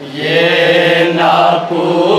Υένα κούρδ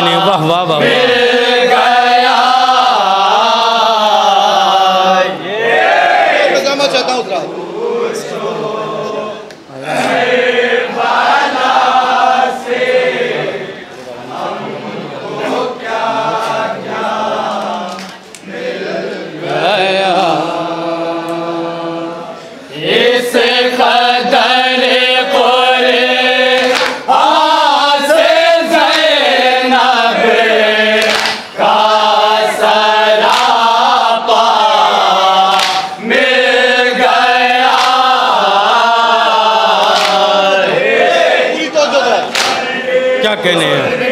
vá vá vá 给你。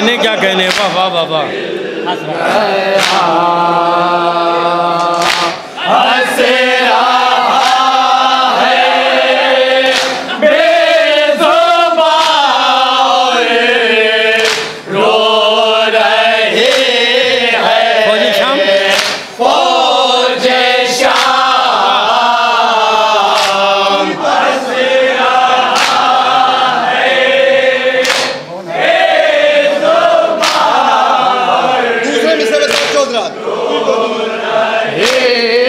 कहने क्या कहने? वाह वाह वाह वाह। Krishna. Hare